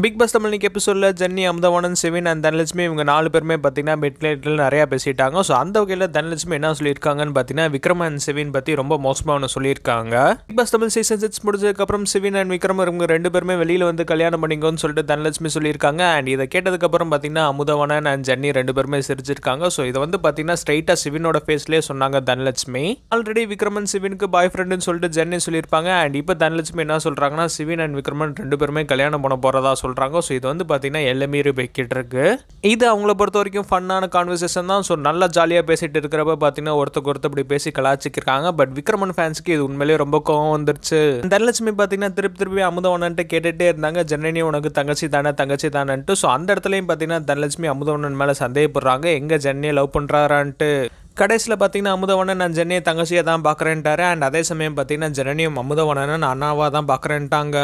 Big Boss Tamil இன்னைக்கு எபிசோடில் Jenny Amudhavanan Shivin and Dhanalakshmi இவங்க நாலு பேருமே பார்த்தீங்கன்னா மிட்நைட்டில் நிறையா பேசிட்டாங்க. ஸோ அந்த வகையில் தனலட்சுமி என்ன சொல்லியிருக்காங்கன்னு பார்த்தீங்கன்னா விக்ரம் அண்ட் சிவின் பற்றி ரொம்ப மோசமாக ஒன்று சொல்லியிருக்காங்க. Bigg Boss Tamil season six முடிஞ்சதுக்கப்புறம் சிவின் அண்ட் விக்ரம் இவங்க ரெண்டு பேருமே வெளியில் வந்து கல்யாணம் பண்ணிக்கோன்னு சொல்லிட்டு தனலட்சுமி சொல்லியிருக்காங்க. அண்ட் இதை கேட்டதுக்கப்புறம் பார்த்தீங்கன்னா அமுதவானன் அண்ட் ஜென்னி ரெண்டு பேருமே சிரிச்சிருக்காங்க. ஸோ இதை வந்து பார்த்தீங்கன்னா ஸ்ட்ரைட்டாக சிவினோட ஃபேஸ்லேயே சொன்னாங்க தனலட்சுமி. ஆல்ரெடி விக்ரமன் சிவினுக்கு பாய் ஃப்ரெண்டுன்னு சொல்லிட்டு ஜென்னி சொல்லியிருப்பாங்க. அண்ட் இப்போ தனலட்சுமி என்ன சொல்கிறாங்கன்னா சிவின் அண்ட் விக்ரமன் ரெண்டு பேருமே கல்யாணம் பண்ண போகிறதா சொல்கிறாங்க ஸோ இது வந்து பார்த்திங்கன்னா எல்லாமே பெக்கிட்டு இருக்கு. இது அவங்கள பொறுத்த வரைக்கும் ஃபன்னான கான்வர்சேஷன் தான். ஸோ நல்லா ஜாலியாக பேசிட்டு இருக்கிறப்ப பார்த்தீங்கன்னா ஒருத்தருக்கு ஒருத்தர் இப்படி பேசி கலாச்சிக்கிறாங்க பட் விக்ரமன் ஃபேன்ஸுக்கு இது உண்மையிலேயே ரொம்ப கோவம் வந்துருச்சு. தனலட்சுமி பார்த்தீங்கன்னா திருப்பி திருப்பி அமுதவனன்ட்டு கேட்டுகிட்டே இருந்தாங்க. ஜனனி உனக்கு தங்கச்சி தானே தங்கச்சி தானேன்ட்டு. ஸோ அந்த இடத்துலையும் பார்த்தீங்கன்னா தனலட்சுமி அமுதவனன் மேலே சந்தேகப்படுறாங்க. எங்கே ஜென்னியை லவ் பண்ணுறாரான்ட்டு கடைசியில் பார்த்தீங்கன்னா அமுதவனன் நான் ஜென்னியை தங்கச்சியை தான் பார்க்குறேன்ட்டாரு அண்ட் அதே சமயம் பார்த்தீங்கன்னா ஜனனியும் அமுதவனனை நான் அண்ணாவாக தான் பார்க்குறேன்ட்டாங்க